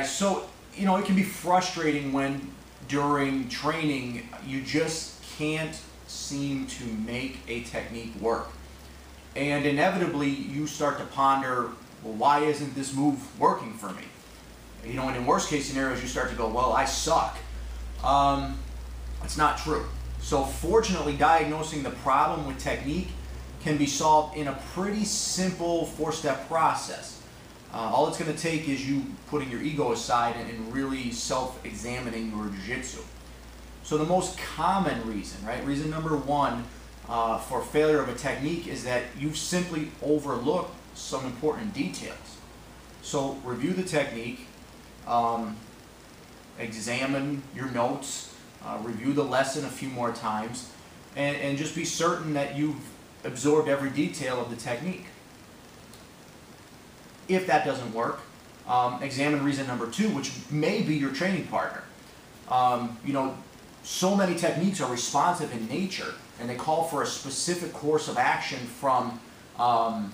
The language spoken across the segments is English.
guys. So, you know, it can be frustrating when during training you just can't seem to make a technique work. And inevitably you start to ponder, well, why isn't this move working for me? You know, and in worst case scenarios, you start to go, well, I suck. Um, it's not true. So fortunately, diagnosing the problem with technique can be solved in a pretty simple four-step process. Uh, all it's going to take is you putting your ego aside and, and really self-examining your jiu-jitsu. So the most common reason, right, reason number one uh, for failure of a technique is that you've simply overlooked some important details. So review the technique, um, examine your notes, uh, review the lesson a few more times, and, and just be certain that you've absorbed every detail of the technique. If that doesn't work, um, examine reason number two, which may be your training partner. Um, you know, so many techniques are responsive in nature, and they call for a specific course of action from um,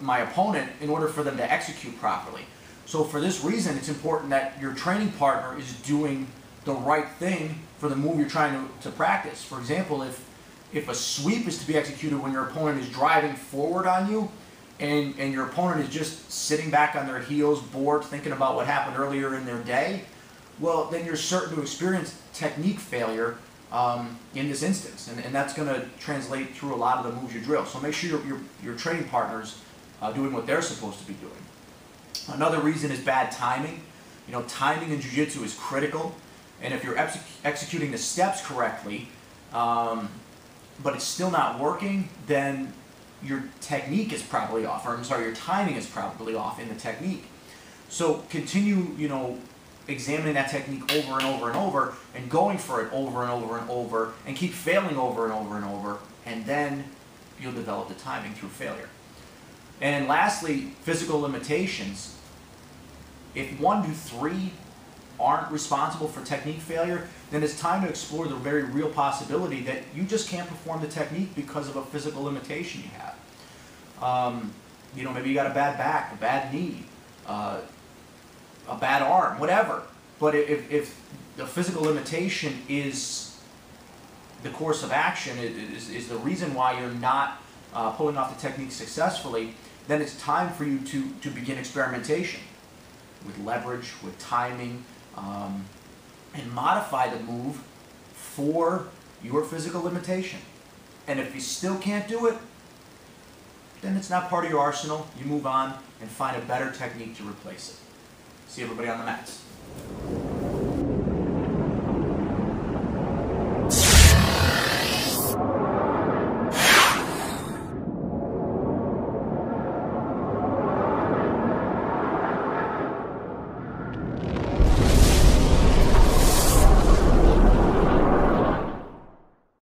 my opponent in order for them to execute properly. So for this reason, it's important that your training partner is doing the right thing for the move you're trying to, to practice. For example, if if a sweep is to be executed when your opponent is driving forward on you, and, and your opponent is just sitting back on their heels, bored, thinking about what happened earlier in their day, well, then you're certain to experience technique failure um, in this instance. And, and that's going to translate through a lot of the moves you drill. So make sure your, your, your training partner's uh, doing what they're supposed to be doing. Another reason is bad timing. You know, timing in jiu-jitsu is critical. And if you're ex executing the steps correctly, um, but it's still not working, then your technique is probably off, or I'm sorry, your timing is probably off in the technique. So continue, you know, examining that technique over and over and over, and going for it over and over and over, and keep failing over and over and over, and then you'll develop the timing through failure. And lastly, physical limitations. If one to three aren't responsible for technique failure, then it's time to explore the very real possibility that you just can't perform the technique because of a physical limitation you have. Um, you know, maybe you got a bad back, a bad knee, uh, a bad arm, whatever. But if, if the physical limitation is the course of action, is, is the reason why you're not uh, pulling off the technique successfully, then it's time for you to, to begin experimentation with leverage, with timing, um, and modify the move for your physical limitation. And if you still can't do it, then it's not part of your arsenal. You move on and find a better technique to replace it. See everybody on the mats.